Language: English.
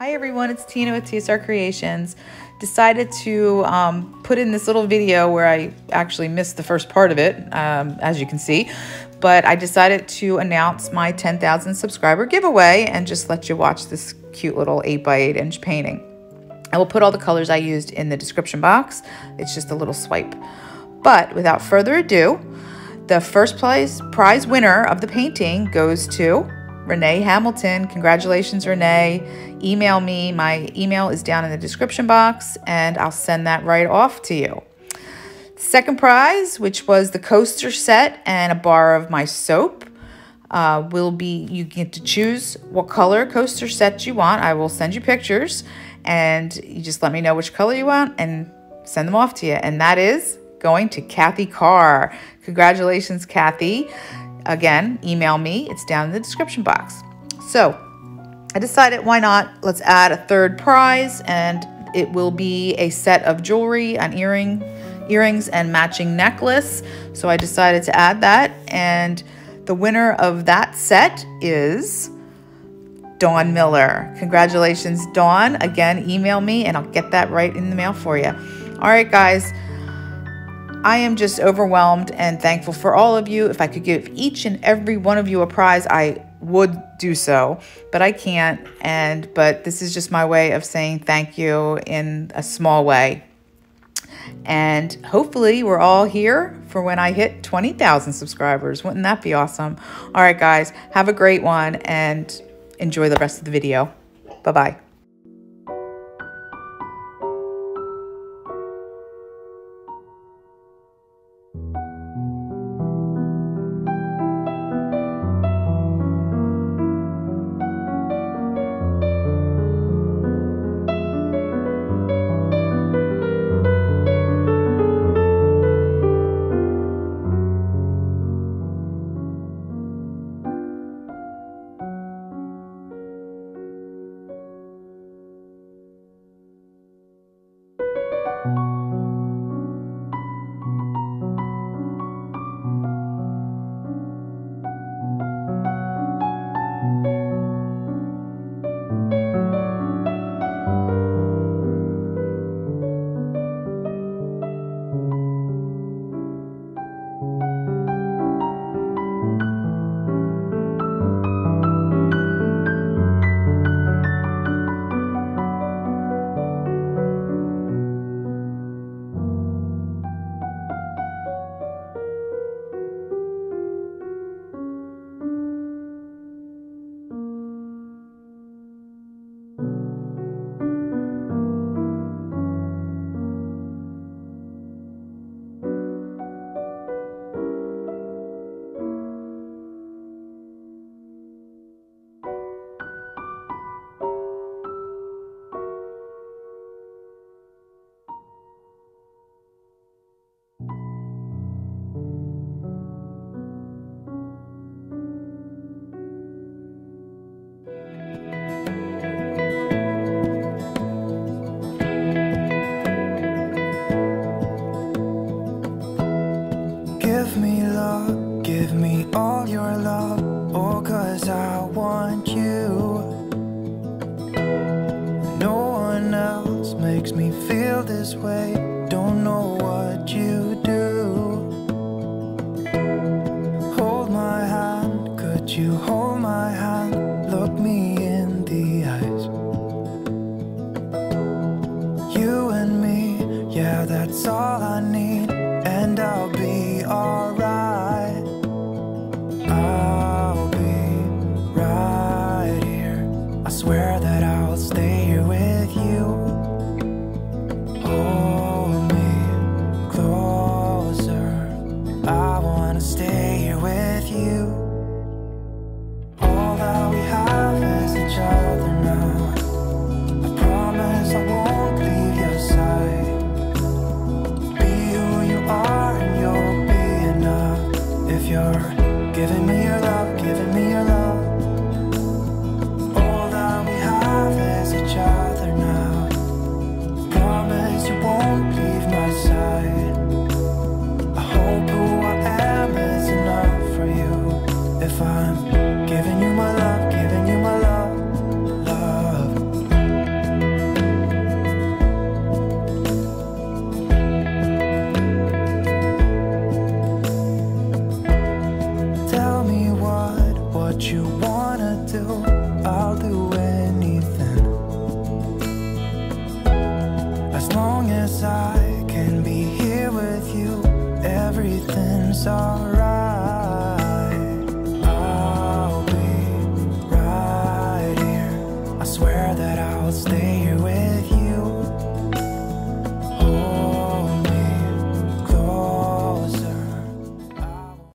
Hi everyone, it's Tina with TSR Creations. Decided to um, put in this little video where I actually missed the first part of it, um, as you can see, but I decided to announce my 10,000 subscriber giveaway and just let you watch this cute little 8 by 8 inch painting. I will put all the colors I used in the description box. It's just a little swipe. But without further ado, the first place prize winner of the painting goes to Renee Hamilton. Congratulations, Renee. Email me. My email is down in the description box, and I'll send that right off to you. Second prize, which was the coaster set and a bar of my soap, uh, will be you get to choose what color coaster set you want. I will send you pictures, and you just let me know which color you want and send them off to you. And that is going to Kathy Carr. Congratulations, Kathy. Again, email me. It's down in the description box. So I decided why not? Let's add a third prize and it will be a set of jewelry, an earring, earrings and matching necklace. So I decided to add that and the winner of that set is Dawn Miller. Congratulations, Dawn. Again, email me and I'll get that right in the mail for you. All right, guys. I am just overwhelmed and thankful for all of you. If I could give each and every one of you a prize, I would do so, but I can't. And but this is just my way of saying thank you in a small way. And hopefully, we're all here for when I hit 20,000 subscribers. Wouldn't that be awesome? All right, guys, have a great one and enjoy the rest of the video. Bye bye. All your love, oh, cause I want you. No one else makes me feel this way, don't know what you do. Hold my hand, could you hold my hand? Look me in the eyes. You and me, yeah, that's all I need, and I'll to stay it's alright. I'll be right here. I swear that I'll stay here with you.